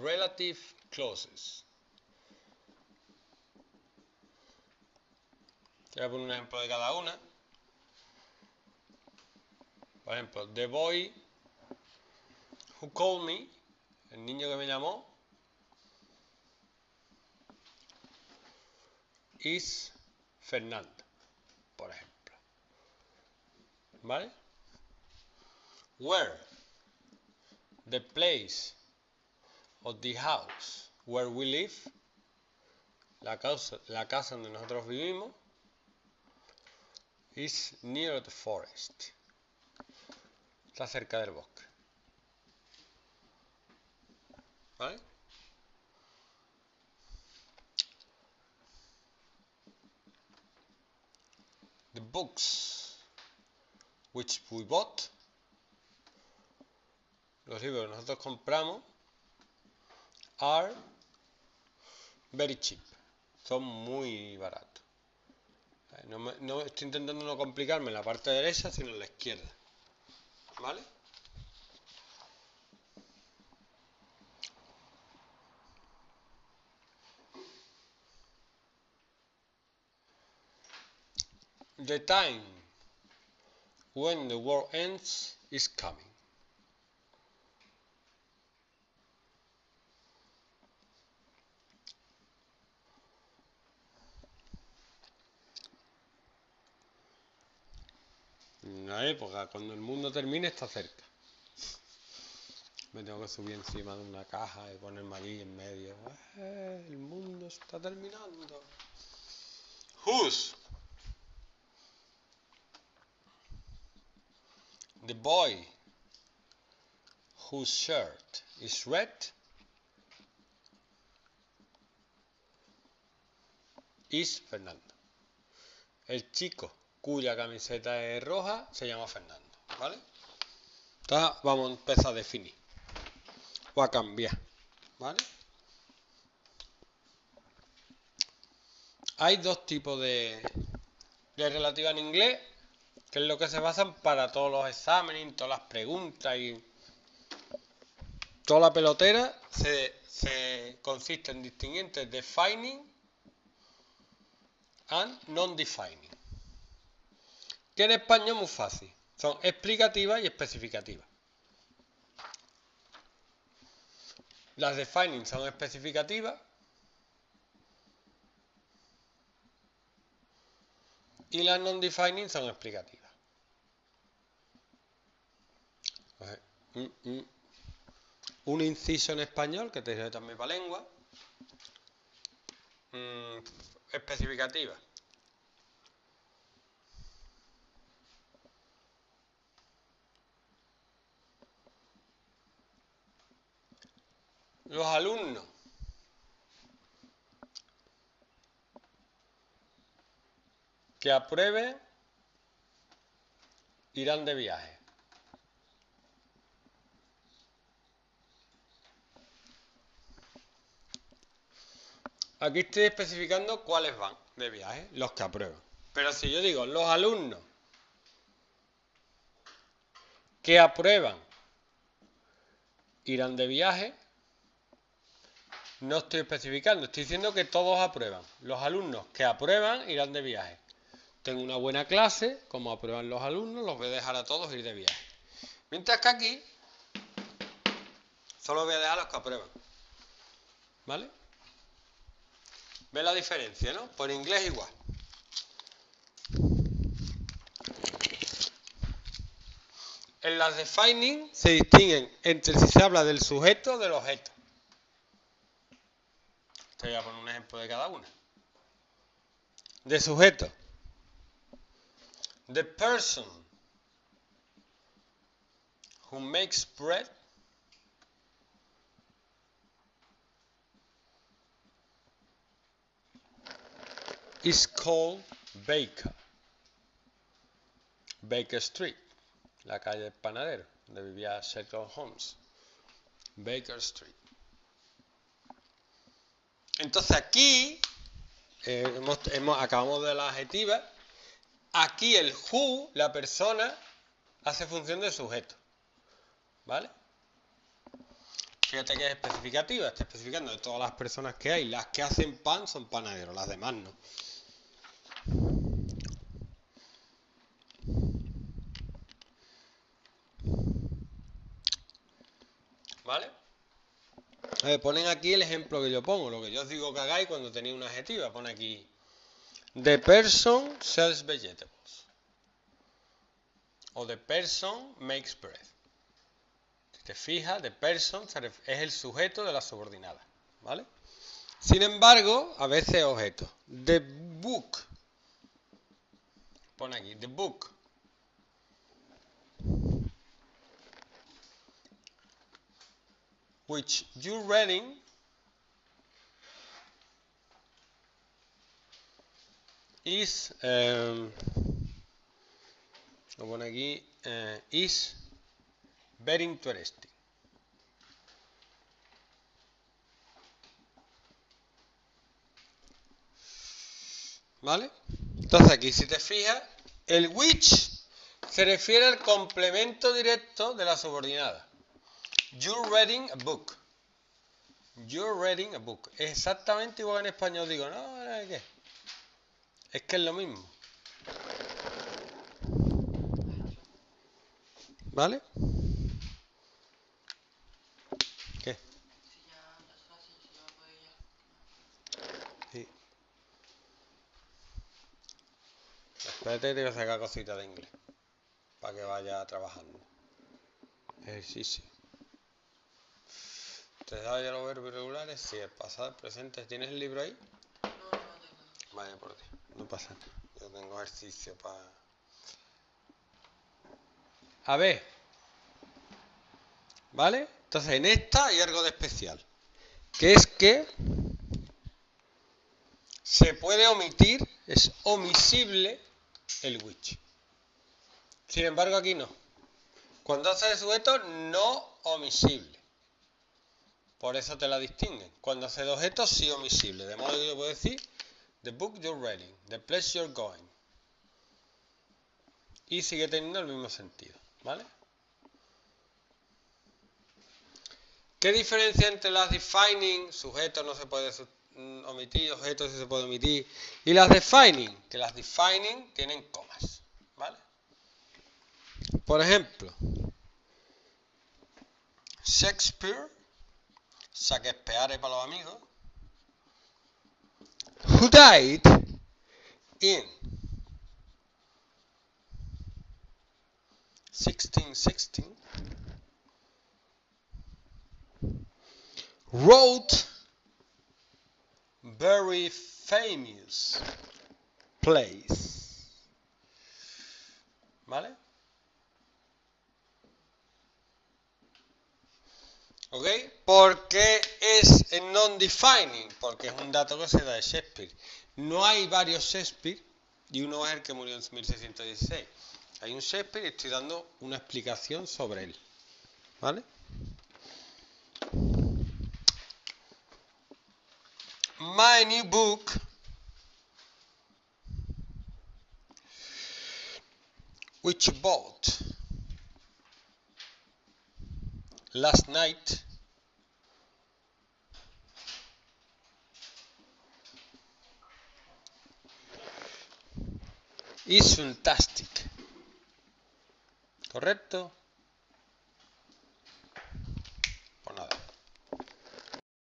relative clauses. Voy a poner un ejemplo de cada una. Por ejemplo, the boy who called me, el niño que me llamó, is Fernando, por ejemplo. ¿Vale? Where the place of the house where we live, la casa, la casa donde nosotros vivimos, is near the forest. Está cerca del bosque. ¿Vale? The books which we bought, los libros que nosotros compramos, are very cheap. Son muy baratos. No, no estoy intentando no complicarme en la parte derecha, sino en la izquierda. ¿Vale? The time when the world ends is coming. Una época, cuando el mundo termine, está cerca. Me tengo que subir encima de una caja y ponerme allí en medio. Eh, el mundo está terminando. Whose? The boy whose shirt is red is Fernando. El chico cuya camiseta es roja se llama Fernando, ¿vale? Entonces vamos a empezar a definir o a cambiar, ¿vale? Hay dos tipos de, de relativa en inglés, que es lo que se basan para todos los exámenes, todas las preguntas y toda la pelotera se, se consiste en distinguir entre defining and non-defining. Que en español es muy fácil. Son explicativas y especificativas. Las defining son especificativas y las non-defining son explicativas. Un inciso en español que te sirve también para lengua. Mm, especificativa. Los alumnos que aprueben irán de viaje. Aquí estoy especificando cuáles van de viaje, los que aprueban. Pero si yo digo los alumnos que aprueban irán de viaje, no estoy especificando, estoy diciendo que todos aprueban. Los alumnos que aprueban irán de viaje. Tengo una buena clase, como aprueban los alumnos, los voy a dejar a todos ir de viaje. Mientras que aquí, solo voy a dejar a los que aprueban. ¿Vale? ¿Ve la diferencia, no? Por inglés igual. En las defining se distinguen entre si se habla del sujeto o del objeto. Voy a poner un ejemplo de cada una. De sujeto. The person who makes bread is called Baker. Baker Street, la calle del panadero, donde vivía Sherlock Holmes. Baker Street. Entonces aquí eh, hemos- acabamos de la adjetiva. Aquí el who, la persona, hace función de sujeto. ¿Vale? Fíjate que es especificativa, está especificando de todas las personas que hay. Las que hacen pan son panaderos, las demás no. ¿Vale? Ponen aquí el ejemplo que yo pongo, lo que yo os digo que hagáis cuando tenéis una adjetiva. Pone aquí, the person sells vegetables. O the person makes bread. Si te fijas, the person es el sujeto de la subordinada. ¿Vale? Sin embargo, a veces es objeto. The book. Pone aquí, the book. Which you're reading is um, lo pone aquí uh, is very interesting ¿vale? entonces aquí si te fijas el which se refiere al complemento directo de la subordinada You're reading a book. You're reading a book. Exactamente igual en español. Digo, no, ¿qué? Es que es lo mismo. ¿Vale? ¿Qué? Sí. Espérate, te voy a sacar cositas de inglés. Para que vaya trabajando. Ejercicio. ¿Te da ya los verbos irregulares? Sí, el pasado, el presente. ¿Tienes el libro ahí? No, no tengo. Vaya por ti, no pasa nada. Yo tengo ejercicio para... A ver. ¿Vale? Entonces, en esta hay algo de especial. Que es que se puede omitir, es omisible el which. Sin embargo, aquí no. Cuando hace de sujeto, no omisible. Por eso te la distinguen. Cuando hace de objeto, sí omisible. De modo que yo puedo decir, the book you're reading, the place you're going. Y sigue teniendo el mismo sentido. ¿Vale? ¿Qué diferencia entre las defining, sujeto no se puede mm, omitir, objeto sí se puede omitir, y las defining? Que las defining tienen comas. ¿Vale? Por ejemplo, Shakespeare who died in 1616 wrote very famous plays. ¿Vale? ¿Ok? ¿Por qué es non-defining? Porque es un dato que se da de Shakespeare. No hay varios Shakespeare y uno es el que murió en 1616. Hay un Shakespeare y estoy dando una explicación sobre él. ¿Vale? My new book which bought last night is fantastic. ¿Correcto?